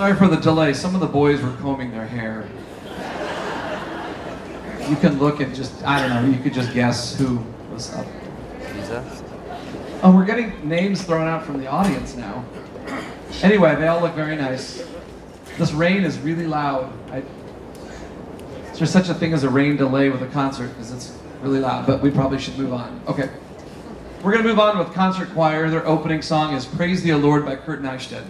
Sorry for the delay. Some of the boys were combing their hair. You can look and just, I don't know, you could just guess who was up. Jesus. Oh, we're getting names thrown out from the audience now. Anyway, they all look very nice. This rain is really loud. I, is there such a thing as a rain delay with a concert? Because it's really loud, but we probably should move on. Okay. We're going to move on with Concert Choir. Their opening song is Praise the Lord by Kurt Neisted.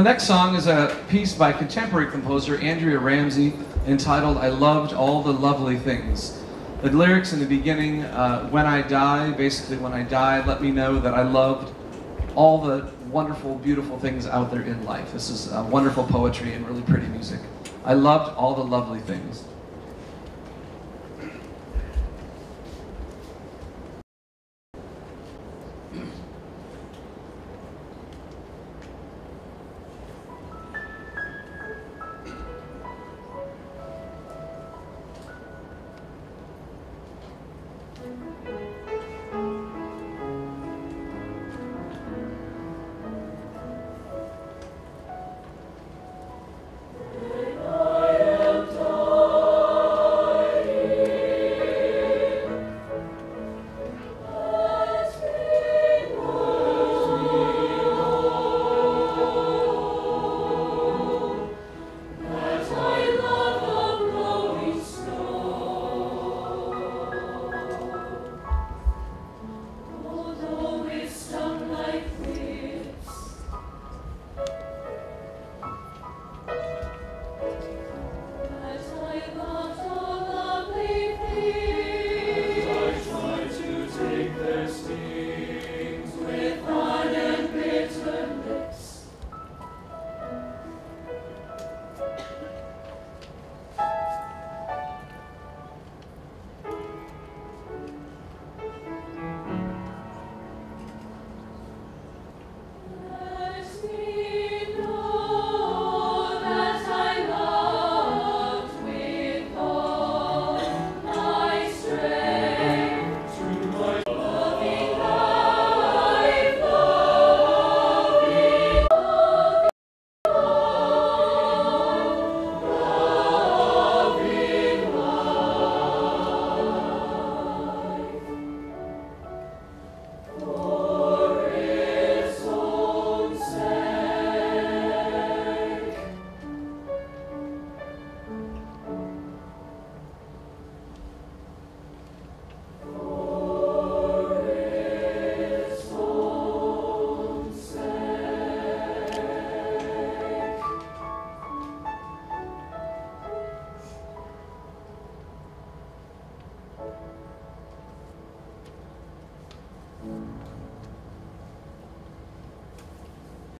The next song is a piece by contemporary composer Andrea Ramsey entitled I Loved All the Lovely Things. The lyrics in the beginning, uh, when I die, basically, when I die, let me know that I loved all the wonderful, beautiful things out there in life. This is uh, wonderful poetry and really pretty music. I loved all the lovely things.